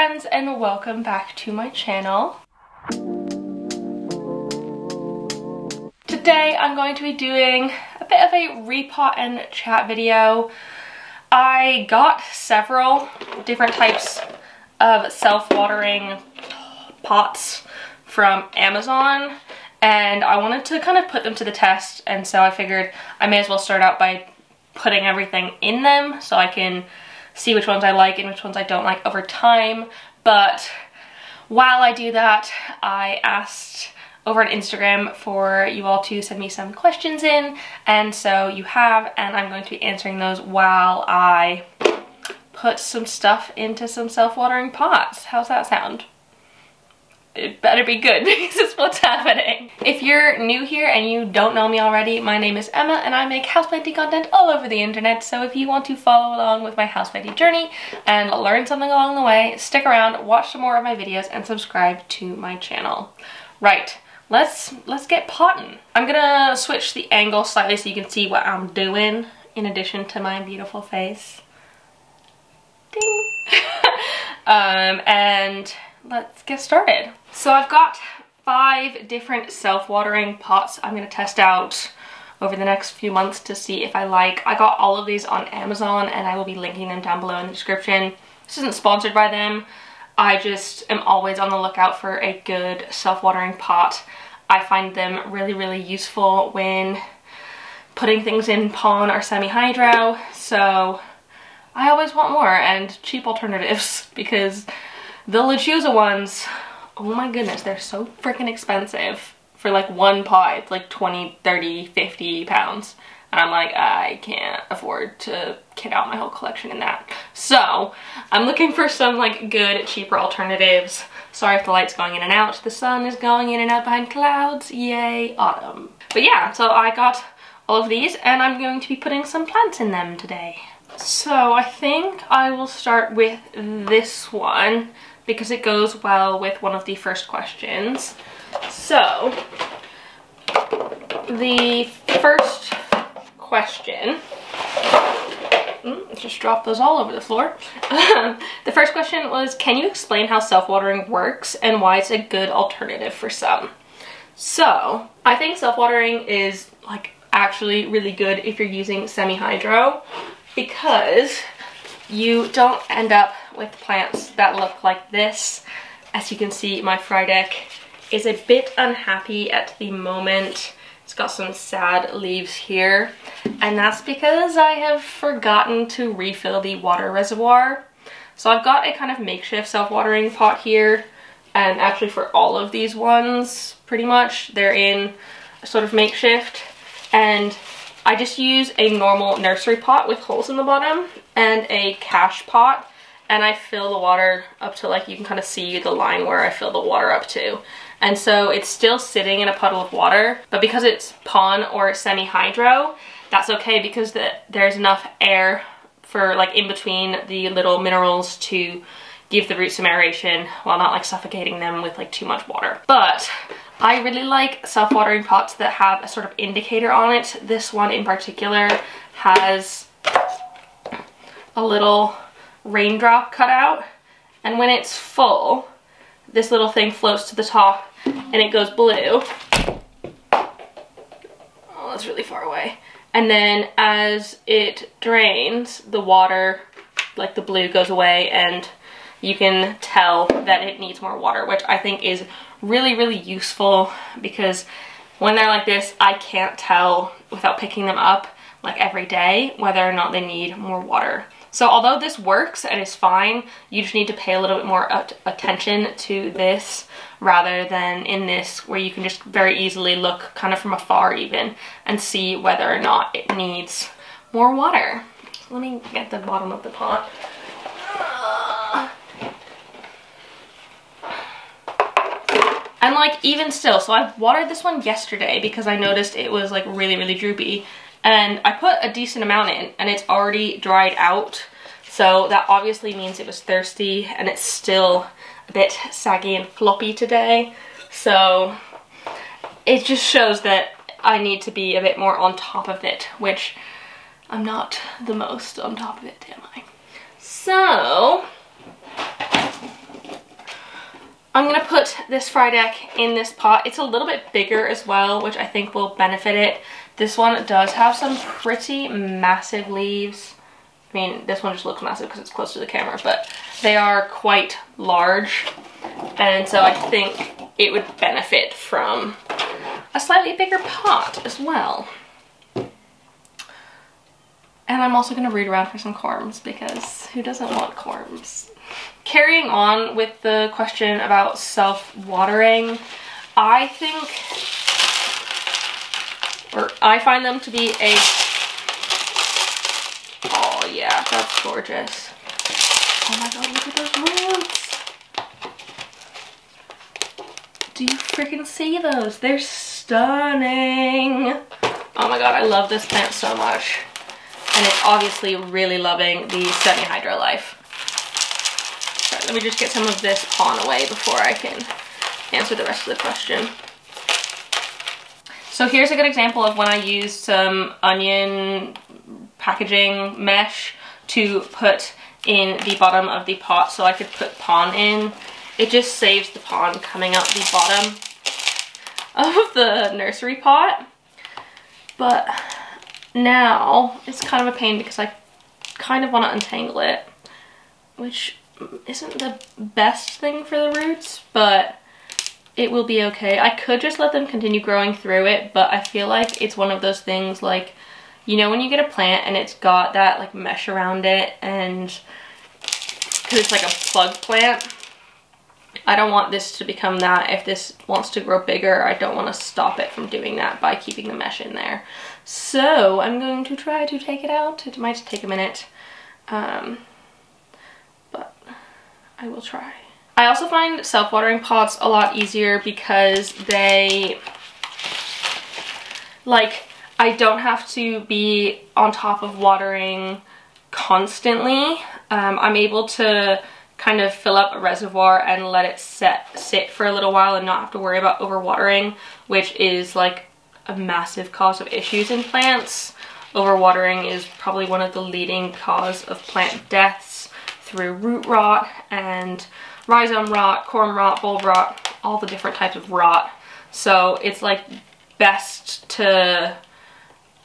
friends and welcome back to my channel. Today I'm going to be doing a bit of a repot and chat video. I got several different types of self-watering pots from Amazon and I wanted to kind of put them to the test and so I figured I may as well start out by putting everything in them so I can see which ones I like and which ones I don't like over time. But while I do that, I asked over on Instagram for you all to send me some questions in and so you have and I'm going to be answering those while I put some stuff into some self-watering pots. How's that sound? It better be good because it's what's happening. If you're new here and you don't know me already, my name is Emma and I make houseplanting content all over the internet. So if you want to follow along with my houseplanting journey and learn something along the way, stick around, watch some more of my videos and subscribe to my channel. Right, let's let's get potting. I'm gonna switch the angle slightly so you can see what I'm doing in addition to my beautiful face. Ding! um, and let's get started. So I've got five different self-watering pots I'm going to test out over the next few months to see if I like. I got all of these on Amazon and I will be linking them down below in the description. This isn't sponsored by them. I just am always on the lookout for a good self-watering pot. I find them really, really useful when putting things in pon or semi-hydro. So I always want more and cheap alternatives because the Lechuza ones, oh my goodness, they're so freaking expensive for like one pot. It's like 20, 30, 50 pounds. And I'm like, I can't afford to kit out my whole collection in that. So I'm looking for some like good, cheaper alternatives. Sorry if the light's going in and out. The sun is going in and out behind clouds. Yay, autumn. But yeah, so I got all of these and I'm going to be putting some plants in them today. So I think I will start with this one because it goes well with one of the first questions. So, the first question, mm, just dropped those all over the floor. the first question was, can you explain how self-watering works and why it's a good alternative for some? So, I think self-watering is like actually really good if you're using semi-hydro because you don't end up with plants that look like this. As you can see, my Frydek is a bit unhappy at the moment. It's got some sad leaves here, and that's because I have forgotten to refill the water reservoir. So I've got a kind of makeshift self-watering pot here, and actually for all of these ones, pretty much, they're in a sort of makeshift, and I just use a normal nursery pot with holes in the bottom and a cache pot and I fill the water up to like you can kind of see the line where I fill the water up to. And so it's still sitting in a puddle of water, but because it's pon or semi-hydro, that's okay because the, there's enough air for like in between the little minerals to give the roots some aeration while not like suffocating them with like too much water. But I really like self-watering pots that have a sort of indicator on it. This one in particular has a little raindrop cutout. and when it's full this little thing floats to the top and it goes blue oh that's really far away and then as it drains the water like the blue goes away and you can tell that it needs more water which I think is really really useful because when they're like this I can't tell without picking them up like every day whether or not they need more water so although this works and is fine, you just need to pay a little bit more attention to this rather than in this where you can just very easily look kind of from afar even and see whether or not it needs more water. Let me get the bottom of the pot. And like even still, so I watered this one yesterday because I noticed it was like really, really droopy and I put a decent amount in and it's already dried out. So that obviously means it was thirsty and it's still a bit saggy and floppy today. So it just shows that I need to be a bit more on top of it, which I'm not the most on top of it, am I? So I'm gonna put this Frydek in this pot. It's a little bit bigger as well, which I think will benefit it. This one does have some pretty massive leaves. I mean, this one just looks massive because it's close to the camera, but they are quite large. And so I think it would benefit from a slightly bigger pot as well. And I'm also going to read around for some corms because who doesn't want corms? Carrying on with the question about self-watering, I think, or I find them to be a, oh yeah, that's gorgeous. Oh my god, look at those roots. Do you freaking see those? They're stunning. Oh my god, I love this plant so much. And it's obviously really loving the semi-hydro life. Right, let me just get some of this pon away before I can answer the rest of the question. So here's a good example of when I used some onion packaging mesh to put in the bottom of the pot so I could put pon in. It just saves the pon coming out the bottom of the nursery pot. But now it's kind of a pain because I kind of want to untangle it, which isn't the best thing for the roots, but it will be okay. I could just let them continue growing through it, but I feel like it's one of those things like, you know when you get a plant and it's got that like mesh around it and because it's like a plug plant, I don't want this to become that. If this wants to grow bigger, I don't want to stop it from doing that by keeping the mesh in there. So I'm going to try to take it out. It might take a minute, um, but I will try. I also find self-watering pots a lot easier because they, like, I don't have to be on top of watering constantly. Um, I'm able to kind of fill up a reservoir and let it set sit for a little while and not have to worry about overwatering, which is like a massive cause of issues in plants. Overwatering is probably one of the leading cause of plant deaths through root rot and rhizome rot, corm rot, bulb rot, all the different types of rot. So it's like best to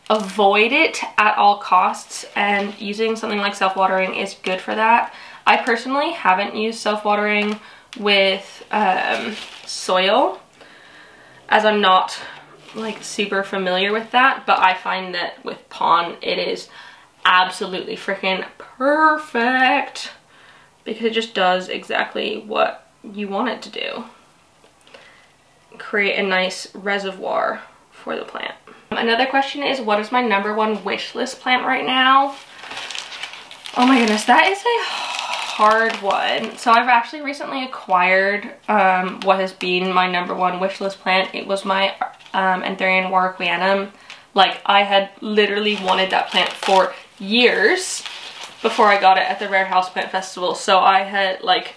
avoid it at all costs and using something like self-watering is good for that. I personally haven't used self-watering with um, soil as I'm not like super familiar with that, but I find that with pon it is absolutely freaking perfect because it just does exactly what you want it to do. Create a nice reservoir for the plant. Another question is what is my number one wish list plant right now? Oh my goodness, that is a hard one. So I've actually recently acquired um, what has been my number one wish list plant. It was my um, Anthurium warocqueanum. Like I had literally wanted that plant for years before I got it at the Rare House Plant Festival. So I had like,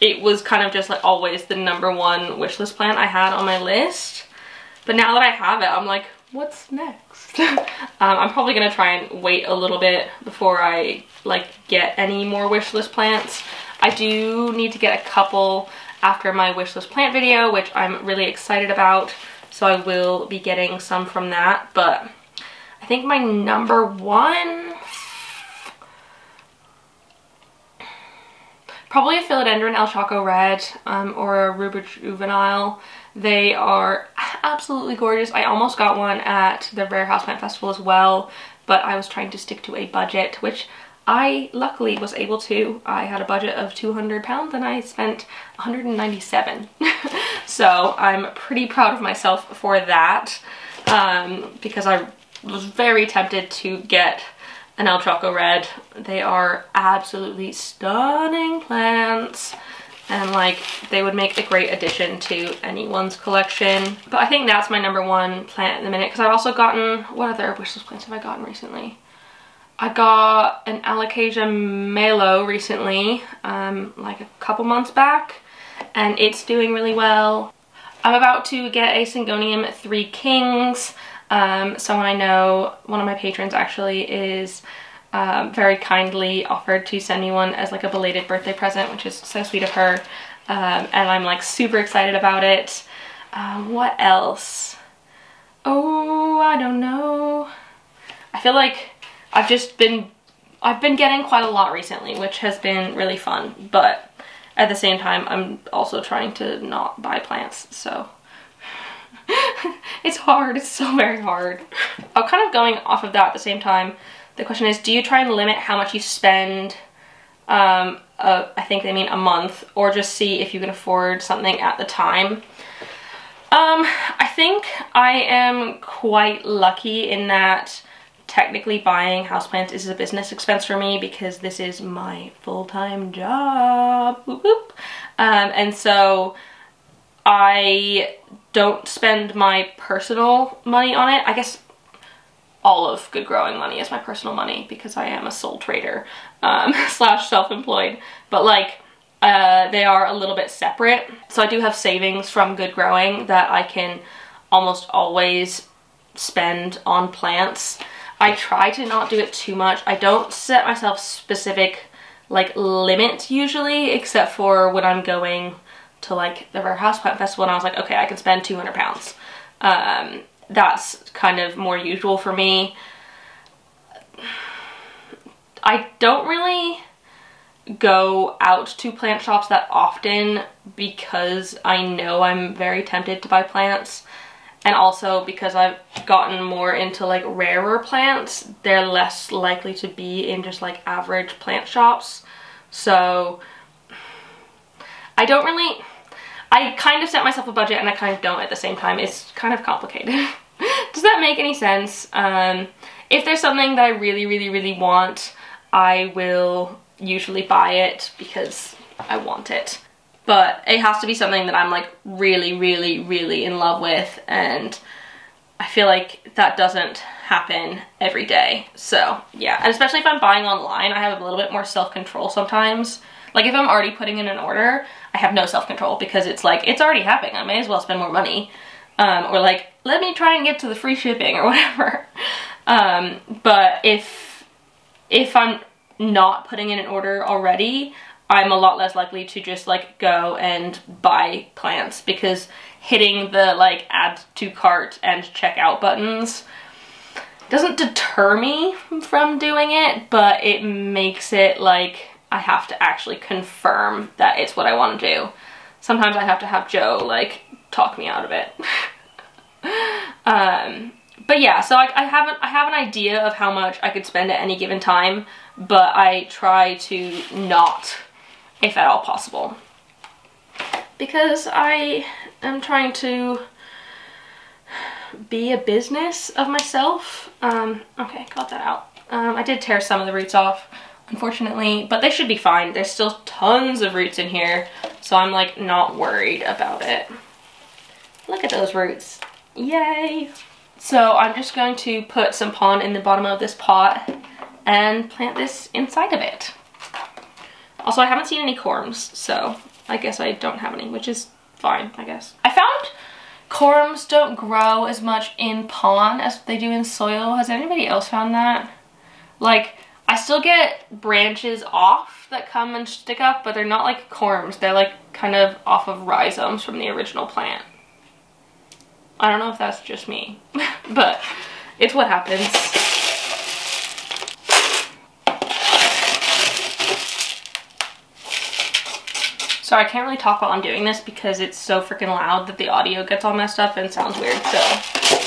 it was kind of just like always the number one wish list plant I had on my list. But now that I have it, I'm like, what's next? um, I'm probably gonna try and wait a little bit before I like get any more wishlist plants. I do need to get a couple after my wishlist plant video, which I'm really excited about. So I will be getting some from that. But I think my number one, probably a Philodendron El Chaco Red um, or a Rubra Juvenile. They are absolutely gorgeous. I almost got one at the Rare Houseplant Festival as well, but I was trying to stick to a budget, which I luckily was able to. I had a budget of 200 pounds and I spent 197. so I'm pretty proud of myself for that um, because I was very tempted to get an El Chaco Red. They are absolutely stunning plants and like they would make a great addition to anyone's collection. But I think that's my number one plant in the minute because I've also gotten, what other wishlist plants have I gotten recently? I got an Alocasia Melo recently, um, like a couple months back, and it's doing really well. I'm about to get a Syngonium Three Kings. Um, someone I know, one of my patrons actually, is um, very kindly offered to send me one as like a belated birthday present, which is so sweet of her. Um, and I'm like super excited about it. Um, what else? Oh, I don't know. I feel like I've just been, I've been getting quite a lot recently, which has been really fun. But at the same time, I'm also trying to not buy plants, so it's hard. It's so very hard. I'm kind of going off of that at the same time. The question is, do you try and limit how much you spend, um, I think they mean a month, or just see if you can afford something at the time? Um, I think I am quite lucky in that technically buying houseplants is a business expense for me because this is my full-time job. Whoop, whoop. Um, and so I don't spend my personal money on it. I guess all of good growing money is my personal money because I am a sole trader um, slash self-employed. But like uh, they are a little bit separate. So I do have savings from good growing that I can almost always spend on plants. I try to not do it too much. I don't set myself specific like limit usually except for when I'm going to like the Rare House Plant Festival and I was like, okay, I can spend 200 pounds. Um, that's kind of more usual for me. I don't really go out to plant shops that often because I know I'm very tempted to buy plants and also because I've gotten more into like rarer plants they're less likely to be in just like average plant shops so I don't really I kind of set myself a budget and I kind of don't at the same time. It's kind of complicated. Does that make any sense? Um, if there's something that I really, really, really want, I will usually buy it because I want it. But it has to be something that I'm like really, really, really in love with and I feel like that doesn't happen every day. So yeah, and especially if I'm buying online, I have a little bit more self-control sometimes. Like if I'm already putting in an order, I have no self-control because it's like, it's already happening. I may as well spend more money. Um, or like, let me try and get to the free shipping or whatever. Um, but if, if I'm not putting in an order already, I'm a lot less likely to just like go and buy plants because hitting the like add to cart and checkout buttons doesn't deter me from doing it, but it makes it like I have to actually confirm that it's what I want to do. Sometimes I have to have Joe like talk me out of it. um, but yeah, so I, I have an, I have an idea of how much I could spend at any given time, but I try to not, if at all possible. Because I am trying to be a business of myself. Um, okay, got that out. Um, I did tear some of the roots off, unfortunately, but they should be fine. There's still tons of roots in here, so I'm like not worried about it. Look at those roots. Yay! So I'm just going to put some pon in the bottom of this pot and plant this inside of it. Also, I haven't seen any corms, so I guess I don't have any, which is fine, I guess. I found corms don't grow as much in pon as they do in soil. Has anybody else found that? Like, I still get branches off that come and stick up, but they're not like corms. They're like kind of off of rhizomes from the original plant. I don't know if that's just me, but it's what happens. So I can't really talk while I'm doing this because it's so freaking loud that the audio gets all messed up and sounds weird, so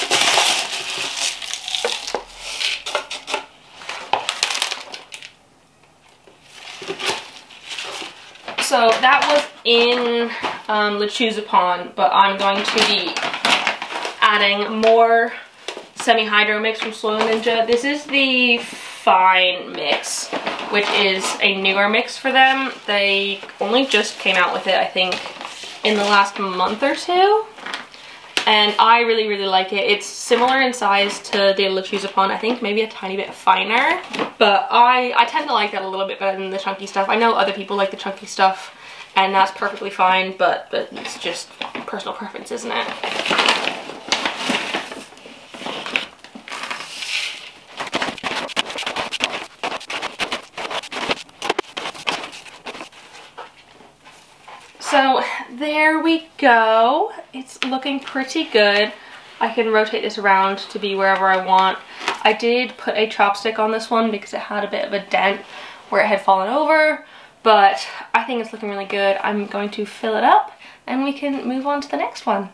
So that was in um, Lechuza but I'm going to be adding more semi-hydro mix from Soil Ninja. This is the fine mix, which is a newer mix for them. They only just came out with it, I think, in the last month or two. And I really, really like it. It's similar in size to the Lechuza Pon, I think maybe a tiny bit finer. But I, I tend to like that a little bit better than the chunky stuff. I know other people like the chunky stuff and that's perfectly fine, but, but it's just personal preference, isn't it? So there we go. It's looking pretty good. I can rotate this around to be wherever I want. I did put a chopstick on this one because it had a bit of a dent where it had fallen over, but I think it's looking really good. I'm going to fill it up and we can move on to the next one.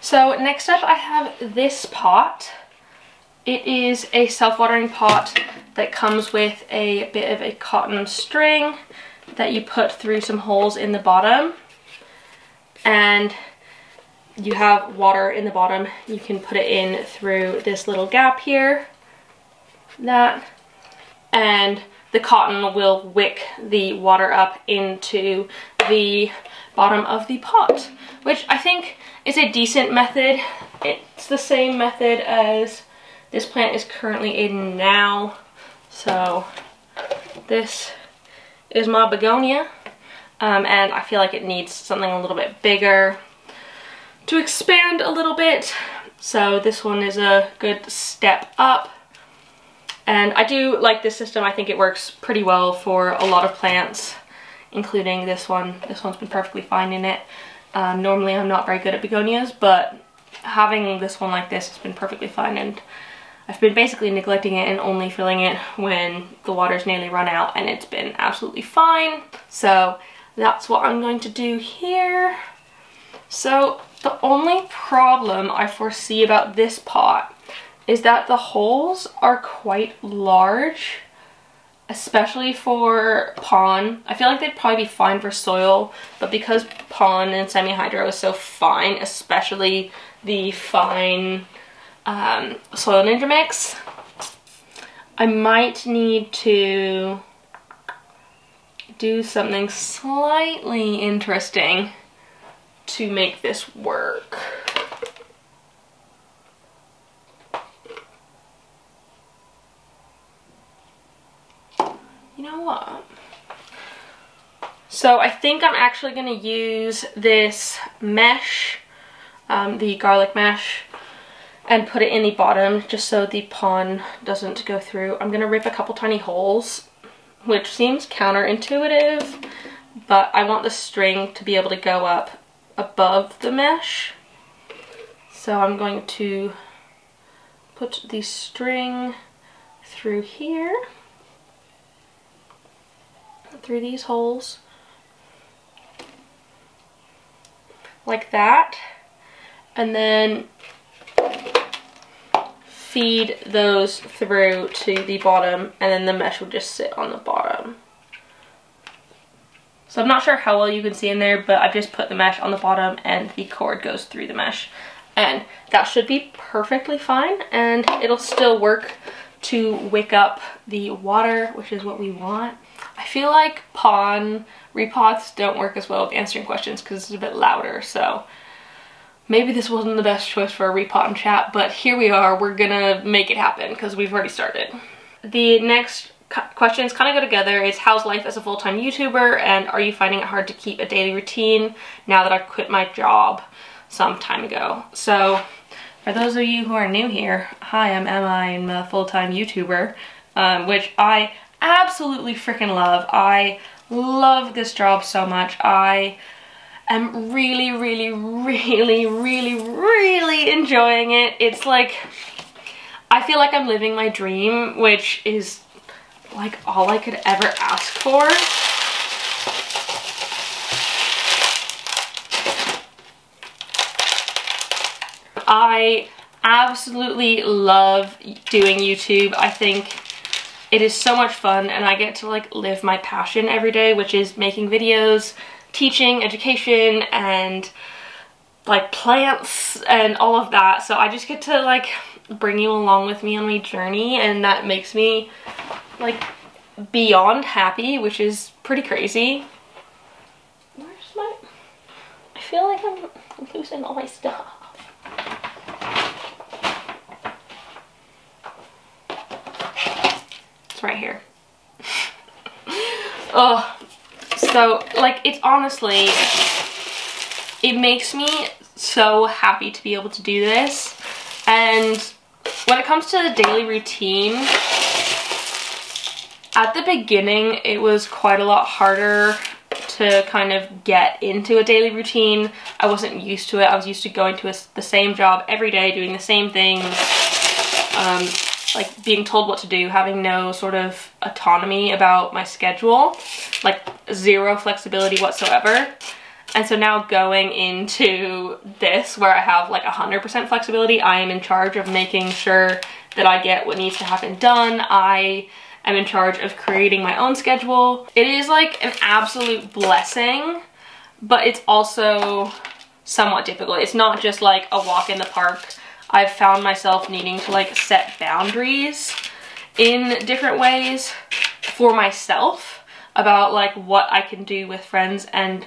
So next up I have this pot. It is a self-watering pot that comes with a bit of a cotton string that you put through some holes in the bottom and you have water in the bottom. You can put it in through this little gap here, that, and the cotton will wick the water up into the bottom of the pot, which I think is a decent method. It's the same method as this plant is currently in now. So this is my begonia. Um, and I feel like it needs something a little bit bigger to expand a little bit. So this one is a good step up. And I do like this system. I think it works pretty well for a lot of plants, including this one. This one's been perfectly fine in it. Um, normally I'm not very good at begonias, but having this one like this has been perfectly fine and I've been basically neglecting it and only filling it when the water's nearly run out and it's been absolutely fine. So that's what I'm going to do here. So the only problem I foresee about this pot is that the holes are quite large, especially for pon. I feel like they'd probably be fine for soil, but because pon and semi-hydro is so fine, especially the fine um, Soil Ninja mix. I might need to do something slightly interesting to make this work. You know what? So I think I'm actually going to use this mesh, um, the garlic mesh, and put it in the bottom just so the pon doesn't go through. I'm going to rip a couple tiny holes, which seems counterintuitive, but I want the string to be able to go up above the mesh. So I'm going to put the string through here, through these holes, like that. And then feed those through to the bottom and then the mesh will just sit on the bottom. So I'm not sure how well you can see in there, but I've just put the mesh on the bottom and the cord goes through the mesh. And that should be perfectly fine and it'll still work to wick up the water, which is what we want. I feel like pon repots don't work as well with answering questions because it's a bit louder, so maybe this wasn't the best choice for a repot and chat, but here we are. We're gonna make it happen because we've already started. The next questions kind of go together is how's life as a full-time YouTuber and are you finding it hard to keep a daily routine now that I've quit my job some time ago? So for those of you who are new here, hi, I'm Emma. I'm a full-time YouTuber, um, which I absolutely freaking love. I love this job so much. I am really, really, really, really, really enjoying it. It's like, I feel like I'm living my dream, which is like all I could ever ask for. I absolutely love doing YouTube. I think it is so much fun and I get to like live my passion every day, which is making videos, teaching, education, and like plants and all of that. So I just get to like bring you along with me on my journey and that makes me like beyond happy, which is pretty crazy. Where's my... I feel like I'm losing all my stuff. It's right here. oh, so like it's honestly, it makes me so happy to be able to do this. And when it comes to the daily routine, at the beginning, it was quite a lot harder to kind of get into a daily routine. I wasn't used to it. I was used to going to a, the same job every day, doing the same things, um, like being told what to do, having no sort of autonomy about my schedule, like zero flexibility whatsoever. And so now going into this where I have like 100% flexibility, I am in charge of making sure that I get what needs to happen done. I am in charge of creating my own schedule. It is like an absolute blessing, but it's also somewhat difficult. It's not just like a walk in the park. I've found myself needing to like set boundaries in different ways for myself about like what I can do with friends and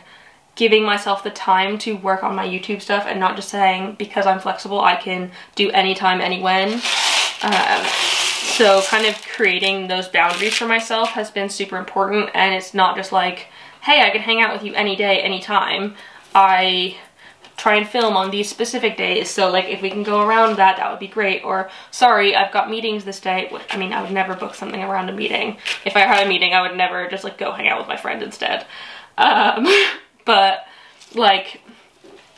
giving myself the time to work on my YouTube stuff and not just saying because I'm flexible I can do anytime, any when. Um, so kind of creating those boundaries for myself has been super important and it's not just like, hey, I can hang out with you any day, anytime. I try and film on these specific days. So like if we can go around that, that would be great. Or sorry, I've got meetings this day. I mean, I would never book something around a meeting. If I had a meeting, I would never just like go hang out with my friend instead. Um, but like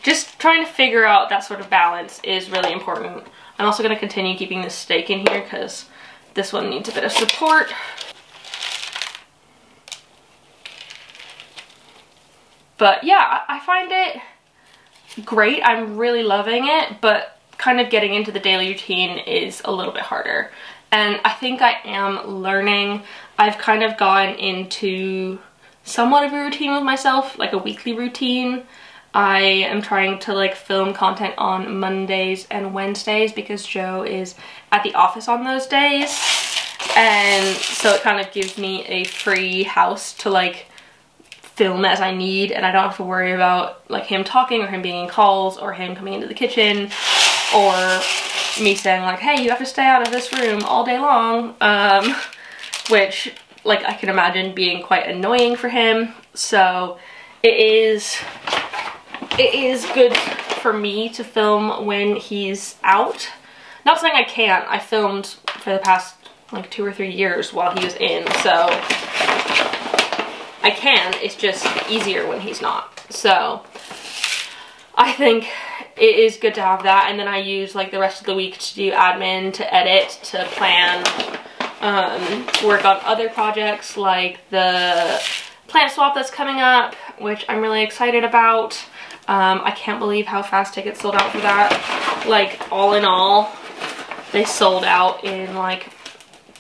just trying to figure out that sort of balance is really important. I'm also going to continue keeping this stake in here because this one needs a bit of support. But yeah, I find it great. I'm really loving it, but kind of getting into the daily routine is a little bit harder. And I think I am learning. I've kind of gone into somewhat of a routine with myself, like a weekly routine. I am trying to like film content on Mondays and Wednesdays because Joe is at the office on those days. And so it kind of gives me a free house to like film as I need and I don't have to worry about like him talking or him being in calls or him coming into the kitchen or me saying like, hey, you have to stay out of this room all day long, um, which like I can imagine being quite annoying for him. So it is it is good for me to film when he's out. Not saying I can't. I filmed for the past like two or three years while he was in, so I can. It's just easier when he's not. So I think it is good to have that. And then I use like the rest of the week to do admin, to edit, to plan, um, work on other projects like the plant swap that's coming up, which I'm really excited about. Um, I can't believe how fast tickets sold out for that. Like, all in all, they sold out in like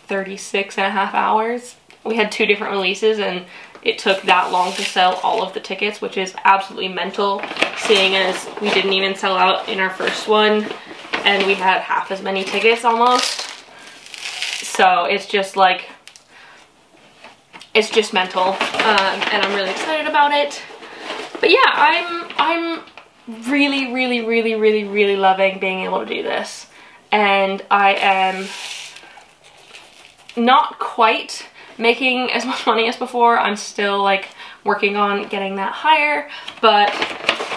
36 and a half hours. We had two different releases and it took that long to sell all of the tickets, which is absolutely mental, seeing as we didn't even sell out in our first one and we had half as many tickets almost. So it's just like, it's just mental um, and I'm really excited about it. But yeah, I'm I'm really, really, really, really, really loving being able to do this. And I am not quite making as much money as before. I'm still like working on getting that higher, but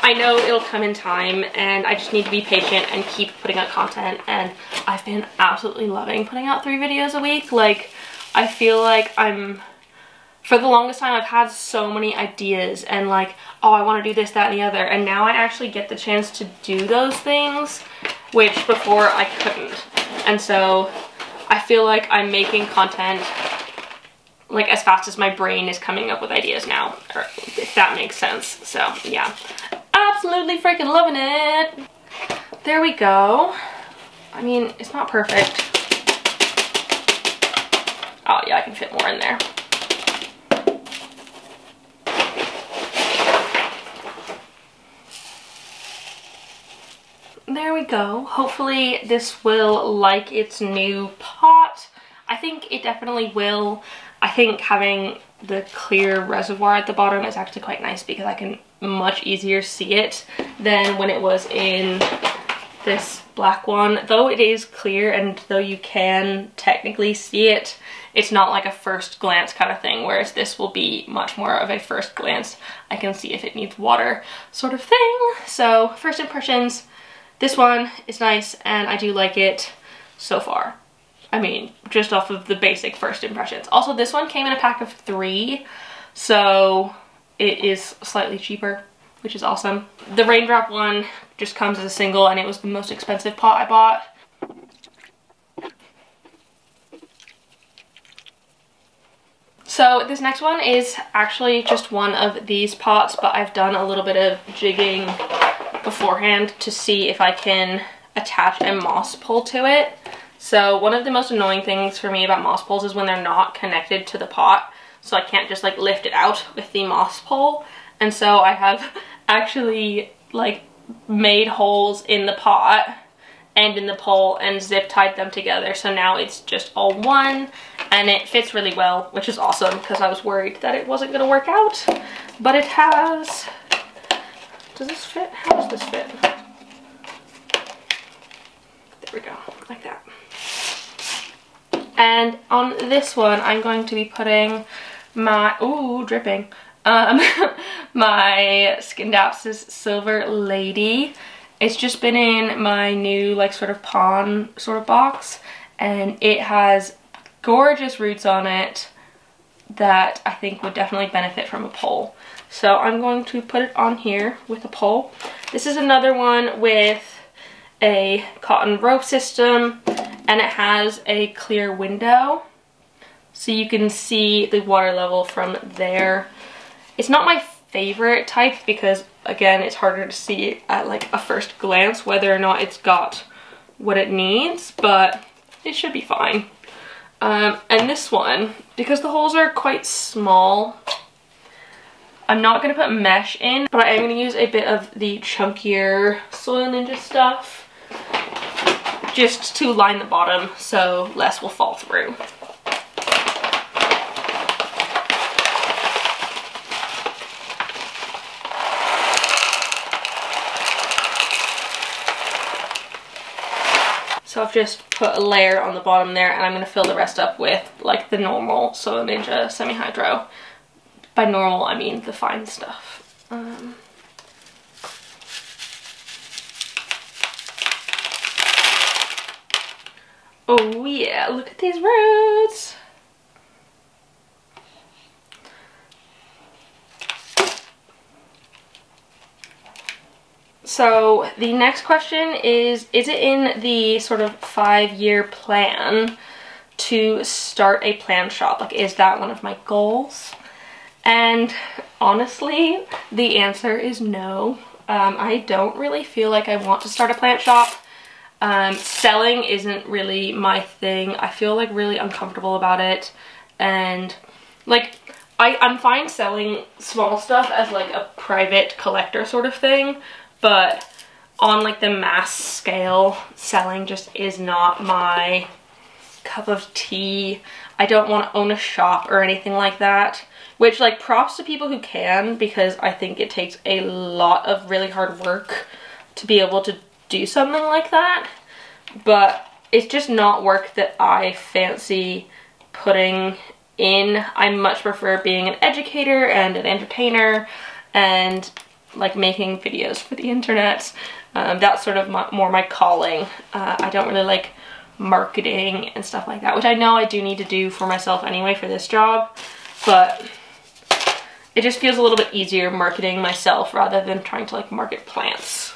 I know it'll come in time and I just need to be patient and keep putting out content. And I've been absolutely loving putting out three videos a week. Like, I feel like I'm for the longest time I've had so many ideas and like, oh, I want to do this, that, and the other. And now I actually get the chance to do those things, which before I couldn't. And so I feel like I'm making content like as fast as my brain is coming up with ideas now, if that makes sense. So yeah, absolutely freaking loving it. There we go. I mean, it's not perfect. Oh yeah, I can fit more in there. there we go. Hopefully this will like its new pot. I think it definitely will. I think having the clear reservoir at the bottom is actually quite nice because I can much easier see it than when it was in this black one. Though it is clear and though you can technically see it, it's not like a first glance kind of thing, whereas this will be much more of a first glance. I can see if it needs water sort of thing. So first impressions, this one is nice and I do like it so far. I mean, just off of the basic first impressions. Also, this one came in a pack of three, so it is slightly cheaper, which is awesome. The raindrop one just comes as a single and it was the most expensive pot I bought. So this next one is actually just one of these pots, but I've done a little bit of jigging beforehand to see if I can attach a moss pole to it. So one of the most annoying things for me about moss poles is when they're not connected to the pot. So I can't just like lift it out with the moss pole. And so I have actually like made holes in the pot and in the pole and zip tied them together. So now it's just all one and it fits really well, which is awesome because I was worried that it wasn't gonna work out. But it has, does this fit? How does this fit? There we go, like that. And on this one, I'm going to be putting my, ooh, dripping, um, my Scindapsus Silver Lady. It's just been in my new, like, sort of pon sort of box, and it has gorgeous roots on it that I think would definitely benefit from a pole. So I'm going to put it on here with a pole. This is another one with a cotton rope system and it has a clear window so you can see the water level from there. It's not my favorite type because again it's harder to see at like a first glance whether or not it's got what it needs but it should be fine. Um, and this one, because the holes are quite small, I'm not going to put mesh in, but I am going to use a bit of the chunkier Soil Ninja stuff just to line the bottom so less will fall through. So I've just put a layer on the bottom there and I'm going to fill the rest up with like the normal Soil Ninja Semi-Hydro. By normal I mean the fine stuff. Um, Oh yeah, look at these roots. So the next question is, is it in the sort of five-year plan to start a plant shop? Like, is that one of my goals? And honestly, the answer is no. Um, I don't really feel like I want to start a plant shop. Um, selling isn't really my thing. I feel like really uncomfortable about it. And like, I, I'm fine selling small stuff as like a private collector sort of thing. But on like the mass scale, selling just is not my cup of tea. I don't want to own a shop or anything like that. Which like props to people who can because I think it takes a lot of really hard work to be able to do something like that. But it's just not work that I fancy putting in. I much prefer being an educator and an entertainer and like making videos for the internet. Um, that's sort of my, more my calling. Uh, I don't really like marketing and stuff like that, which I know I do need to do for myself anyway for this job, but it just feels a little bit easier marketing myself rather than trying to like market plants.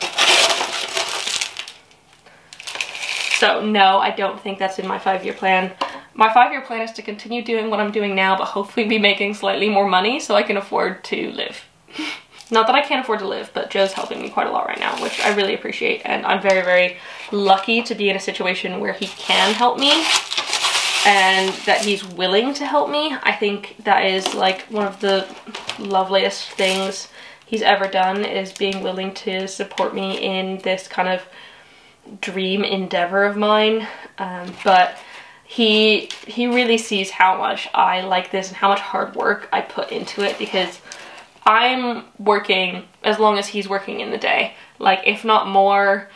So no, I don't think that's in my five-year plan. My five-year plan is to continue doing what I'm doing now, but hopefully be making slightly more money so I can afford to live. Not that I can't afford to live, but Joe's helping me quite a lot right now, which I really appreciate. And I'm very, very lucky to be in a situation where he can help me and that he's willing to help me. I think that is like one of the loveliest things he's ever done is being willing to support me in this kind of dream endeavor of mine. Um, but he he really sees how much I like this and how much hard work I put into it because I'm working as long as he's working in the day. Like if not more,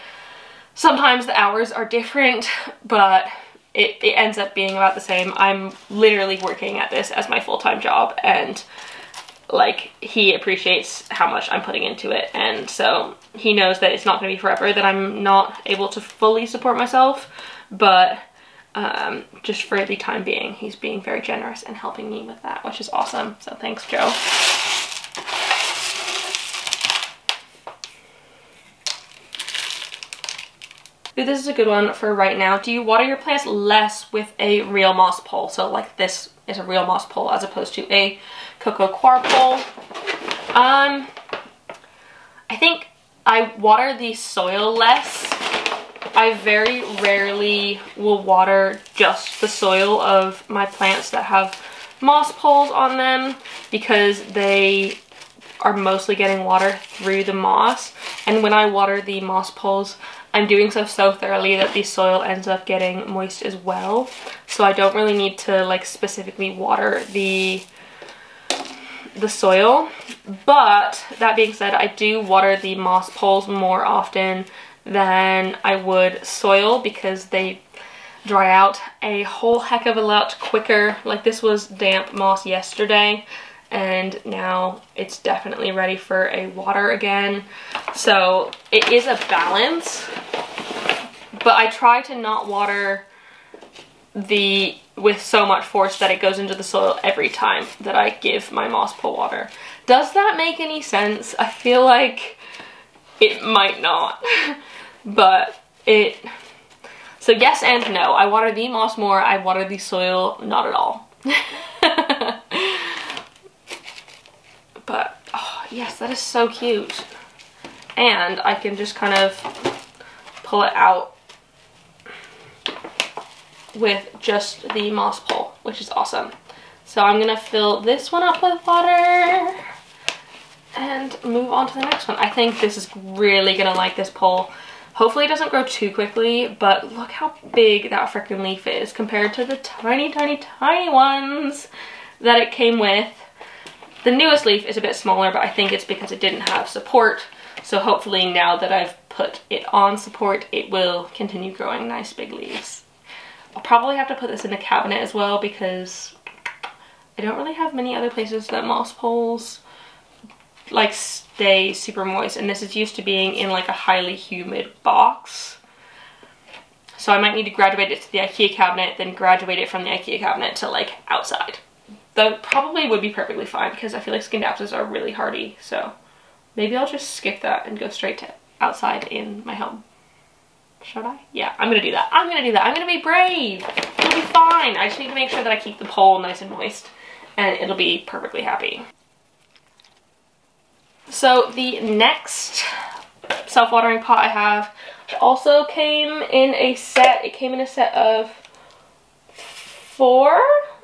sometimes the hours are different, but it, it ends up being about the same. I'm literally working at this as my full-time job and like he appreciates how much I'm putting into it and so he knows that it's not going to be forever that I'm not able to fully support myself but um, just for the time being. He's being very generous and helping me with that, which is awesome. So thanks, Joe. This is a good one for right now. Do you water your plants less with a real moss pole? So like this is a real moss pole as opposed to a coco coir pole. Um, I think I water the soil less. I very rarely will water just the soil of my plants that have moss poles on them because they are mostly getting water through the moss. And when I water the moss poles, I'm doing so so thoroughly that the soil ends up getting moist as well. So I don't really need to like specifically water the the soil. But that being said, I do water the moss poles more often than I would soil because they dry out a whole heck of a lot quicker. Like this was damp moss yesterday and now it's definitely ready for a water again. So it is a balance, but I try to not water the with so much force that it goes into the soil every time that I give my moss pole water. Does that make any sense? I feel like it might not, but it, so yes and no. I water the moss more, I water the soil not at all. but, oh yes, that is so cute. And I can just kind of pull it out with just the moss pole, which is awesome. So I'm gonna fill this one up with water and move on to the next one. I think this is really gonna like this pole. Hopefully it doesn't grow too quickly, but look how big that freaking leaf is compared to the tiny, tiny, tiny ones that it came with. The newest leaf is a bit smaller, but I think it's because it didn't have support. So hopefully now that I've put it on support, it will continue growing nice big leaves. I'll probably have to put this in the cabinet as well because I don't really have many other places that moss poles like stay super moist and this is used to being in like a highly humid box. So I might need to graduate it to the Ikea cabinet, then graduate it from the Ikea cabinet to like outside. That probably would be perfectly fine because I feel like Scindapsus are really hardy. So maybe I'll just skip that and go straight to outside in my home. Should I? Yeah, I'm gonna do that. I'm gonna do that. I'm gonna be brave. It'll be fine. I just need to make sure that I keep the pole nice and moist and it'll be perfectly happy. So the next self-watering pot I have also came in a set. It came in a set of four,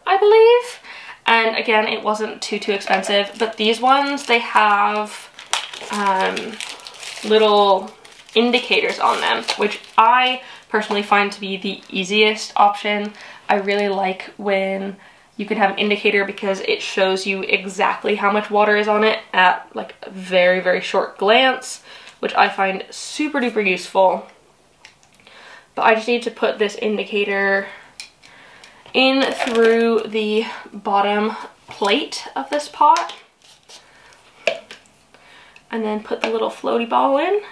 I believe. And again, it wasn't too, too expensive. But these ones, they have um, little indicators on them, which I personally find to be the easiest option. I really like when you can have an indicator because it shows you exactly how much water is on it at like a very, very short glance, which I find super duper useful. But I just need to put this indicator in through the bottom plate of this pot and then put the little floaty ball in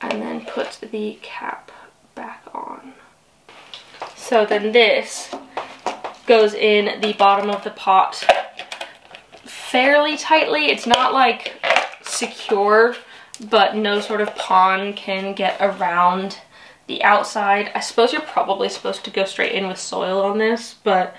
and then put the cap back on. So then this goes in the bottom of the pot fairly tightly. It's not like secure, but no sort of pon can get around the outside. I suppose you're probably supposed to go straight in with soil on this, but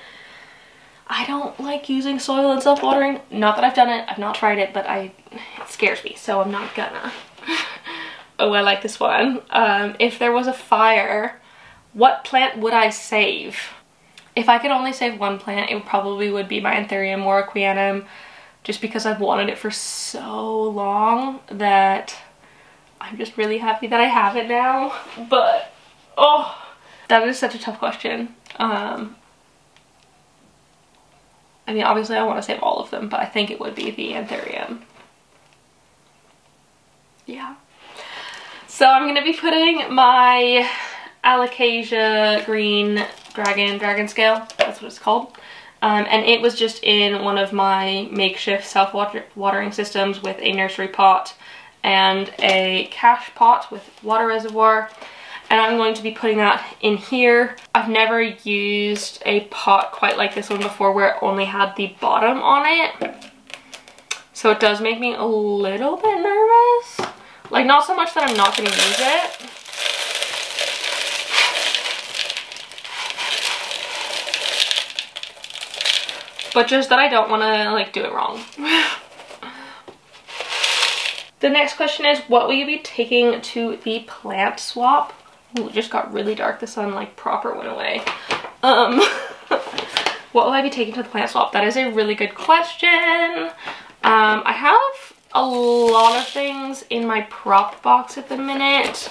I don't like using soil in self-watering. Not that I've done it, I've not tried it, but I it scares me, so I'm not gonna. oh, I like this one. Um, if there was a fire, what plant would I save? If I could only save one plant, it probably would be my Anthurium warocqueanum, just because I've wanted it for so long that I'm just really happy that I have it now. But, oh, that is such a tough question. Um, I mean, obviously I want to save all of them, but I think it would be the Anthurium. Yeah. So I'm going to be putting my Alocasia green dragon, dragon scale, that's what it's called. Um, and it was just in one of my makeshift self-watering systems with a nursery pot and a cache pot with water reservoir. and I'm going to be putting that in here. I've never used a pot quite like this one before where it only had the bottom on it. So it does make me a little bit nervous. Like not so much that I'm not gonna use it. But just that I don't wanna like do it wrong. the next question is, what will you be taking to the plant swap? Ooh, it just got really dark. The sun like proper went away. Um, what will I be taking to the plant swap? That is a really good question. Um, I have a lot of things in my prop box at the minute.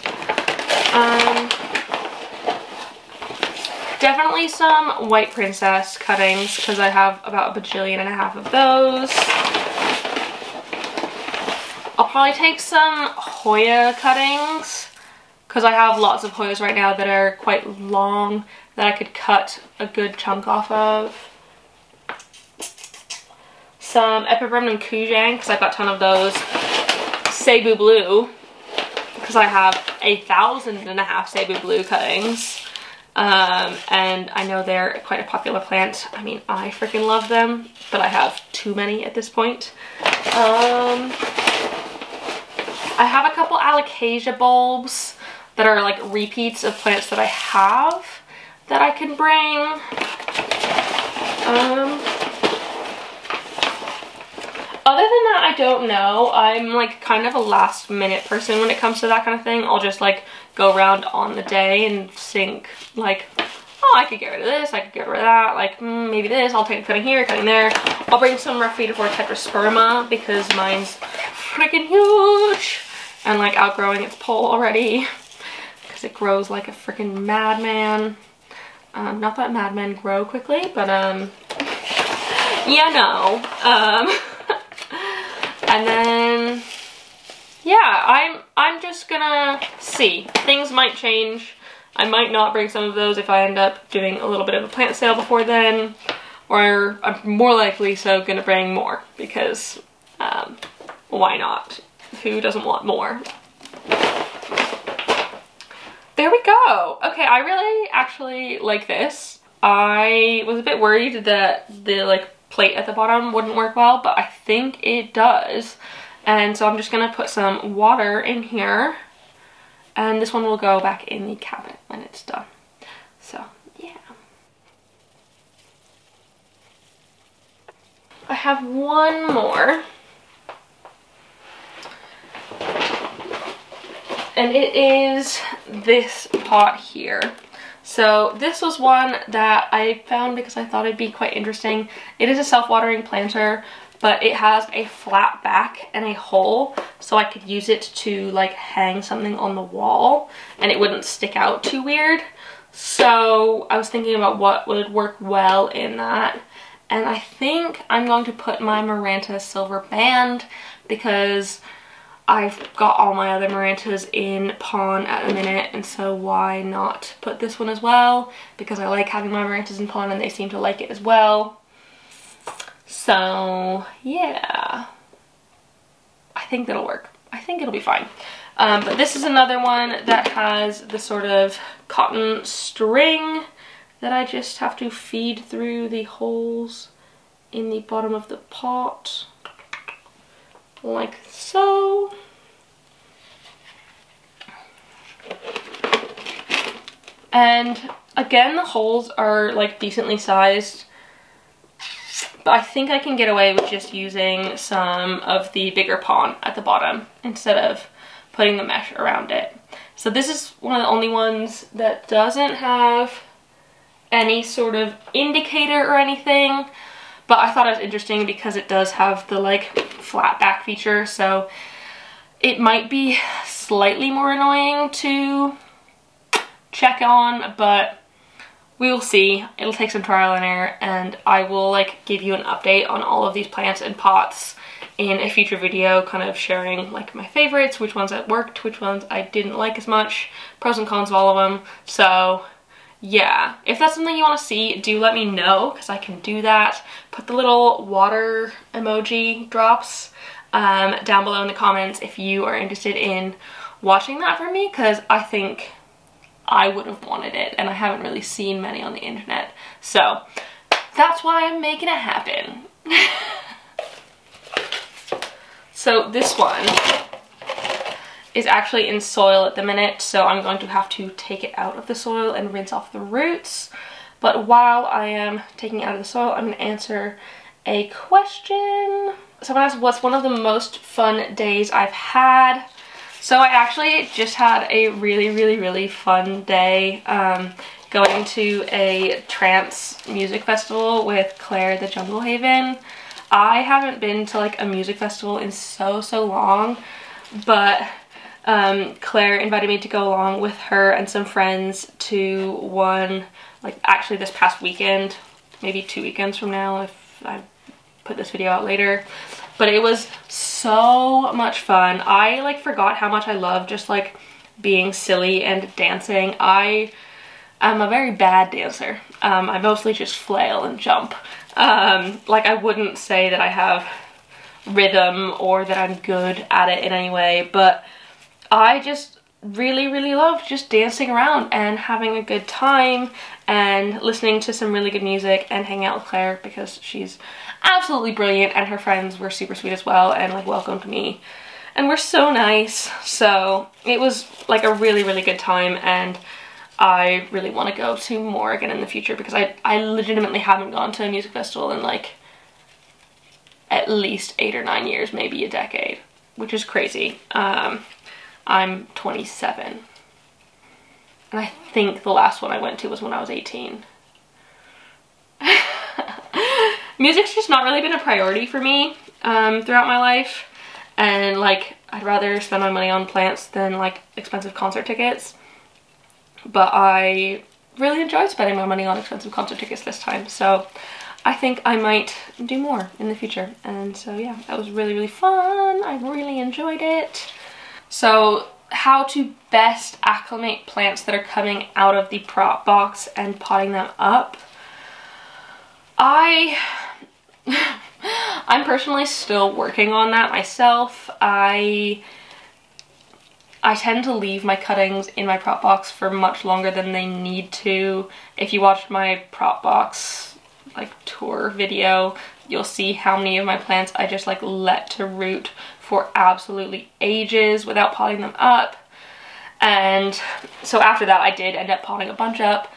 Um, definitely some White Princess cuttings because I have about a bajillion and a half of those. I'll probably take some Hoya cuttings because I have lots of Hoyas right now that are quite long that I could cut a good chunk off of some Epipremnum Kujang because I've got a ton of those. Cebu Blue because I have a thousand and a half Cebu Blue cuttings. Um, and I know they're quite a popular plant. I mean, I freaking love them, but I have too many at this point. Um, I have a couple Alocasia bulbs that are like repeats of plants that I have that I can bring. Um, other than that, I don't know. I'm like kind of a last minute person when it comes to that kind of thing. I'll just like go around on the day and think like, oh, I could get rid of this, I could get rid of that, like mm, maybe this, I'll take cutting here, cutting there. I'll bring some Rhaphidophora tetrasperma because mine's freaking huge and like outgrowing its pole already because it grows like a freaking madman. Um, not that madmen grow quickly, but um, yeah, no. Um, And then, yeah, I'm, I'm just gonna see. Things might change. I might not bring some of those if I end up doing a little bit of a plant sale before then. Or I'm more likely so gonna bring more because um, why not? Who doesn't want more? There we go. Okay, I really actually like this. I was a bit worried that the like plate at the bottom wouldn't work well, but I think it does. And so I'm just gonna put some water in here and this one will go back in the cabinet when it's done. So yeah. I have one more. And it is this pot here. So this was one that I found because I thought it'd be quite interesting. It is a self-watering planter, but it has a flat back and a hole so I could use it to like hang something on the wall and it wouldn't stick out too weird. So I was thinking about what would work well in that. And I think I'm going to put my Maranta Silver Band because I've got all my other Marantas in pon at the minute and so why not put this one as well because I like having my Marantas in pon and they seem to like it as well. So yeah, I think that'll work. I think it'll be fine. Um, but this is another one that has the sort of cotton string that I just have to feed through the holes in the bottom of the pot like so. And again, the holes are like decently sized. But I think I can get away with just using some of the bigger pon at the bottom instead of putting the mesh around it. So this is one of the only ones that doesn't have any sort of indicator or anything. But I thought it was interesting because it does have the like flat back feature. So it might be slightly more annoying to check on, but we will see. It'll take some trial and error and I will like give you an update on all of these plants and pots in a future video kind of sharing like my favorites, which ones that worked, which ones I didn't like as much, pros and cons of all of them. So yeah, if that's something you want to see, do let me know because I can do that. Put the little water emoji drops um, down below in the comments if you are interested in watching that for me because I think I would have wanted it and I haven't really seen many on the internet. So that's why I'm making it happen. so this one is actually in soil at the minute, so I'm going to have to take it out of the soil and rinse off the roots. But while I am taking it out of the soil, I'm going to answer a question. Someone asked, what's one of the most fun days I've had? So I actually just had a really, really, really fun day um, going to a trance music festival with Claire the Jungle Haven. I haven't been to like a music festival in so, so long, but um, Claire invited me to go along with her and some friends to one, like actually this past weekend, maybe two weekends from now if I put this video out later. But it was so much fun. I like forgot how much I love just like being silly and dancing. I am a very bad dancer. Um, I mostly just flail and jump. Um, like I wouldn't say that I have rhythm or that I'm good at it in any way, but I just really, really loved just dancing around and having a good time and listening to some really good music and hanging out with Claire because she's absolutely brilliant and her friends were super sweet as well and like welcomed me and were so nice. So it was like a really, really good time and I really want to go to more again in the future because I, I legitimately haven't gone to a music festival in like at least eight or nine years, maybe a decade, which is crazy. Um, I'm 27. And I think the last one I went to was when I was 18. Music's just not really been a priority for me um, throughout my life. And like, I'd rather spend my money on plants than like expensive concert tickets. But I really enjoyed spending my money on expensive concert tickets this time. So I think I might do more in the future. And so yeah, that was really, really fun. I really enjoyed it. So how to best acclimate plants that are coming out of the prop box and potting them up. I, I'm personally still working on that myself. I, I tend to leave my cuttings in my prop box for much longer than they need to. If you watched my prop box like tour video, you'll see how many of my plants I just like let to root for absolutely ages without potting them up. And so after that, I did end up potting a bunch up.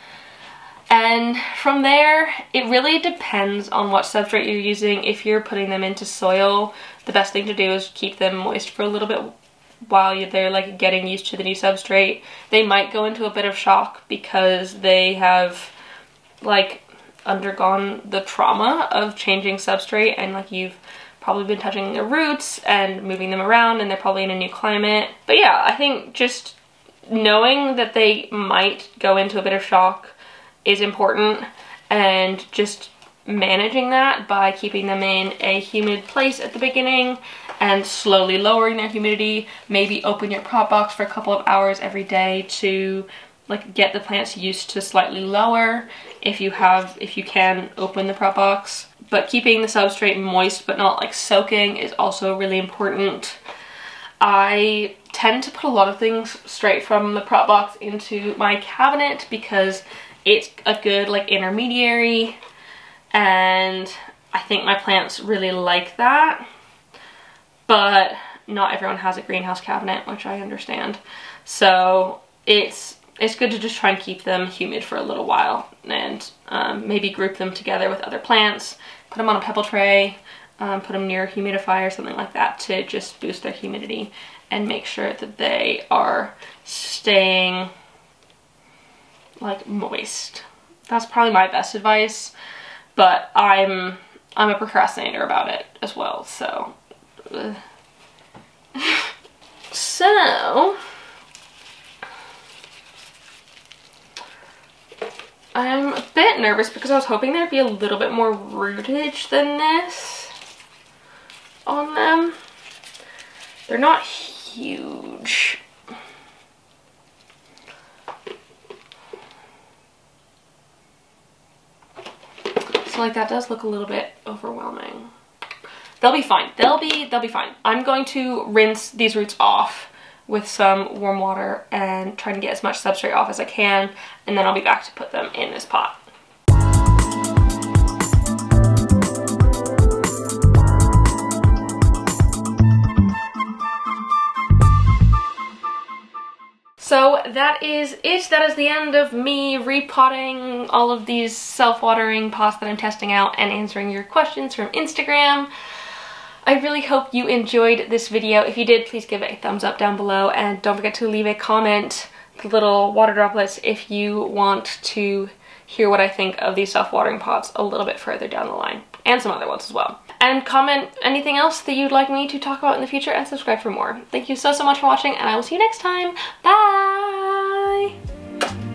And from there, it really depends on what substrate you're using. If you're putting them into soil, the best thing to do is keep them moist for a little bit while they're like getting used to the new substrate. They might go into a bit of shock because they have like undergone the trauma of changing substrate and like you've probably been touching their roots and moving them around and they're probably in a new climate. But yeah, I think just knowing that they might go into a bit of shock is important and just managing that by keeping them in a humid place at the beginning and slowly lowering their humidity. Maybe open your prop box for a couple of hours every day to like get the plants used to slightly lower if you have if you can open the prop box but keeping the substrate moist but not like soaking is also really important i tend to put a lot of things straight from the prop box into my cabinet because it's a good like intermediary and i think my plants really like that but not everyone has a greenhouse cabinet which i understand. So it's it's good to just try and keep them humid for a little while and um, maybe group them together with other plants, put them on a pebble tray, um, put them near a humidifier, something like that to just boost their humidity and make sure that they are staying like moist. That's probably my best advice, but I'm I'm a procrastinator about it as well, so. so, I'm a bit nervous because I was hoping there'd be a little bit more rootage than this on them. They're not huge. So like that does look a little bit overwhelming. They'll be fine. They'll be they'll be fine. I'm going to rinse these roots off with some warm water and try to get as much substrate off as I can and then I'll be back to put them in this pot. So that is it. That is the end of me repotting all of these self-watering pots that I'm testing out and answering your questions from Instagram. I really hope you enjoyed this video. If you did, please give it a thumbs up down below and don't forget to leave a comment, the little water droplets, if you want to hear what I think of these self-watering pots a little bit further down the line and some other ones as well and comment anything else that you'd like me to talk about in the future and subscribe for more. Thank you so, so much for watching and I will see you next time. Bye!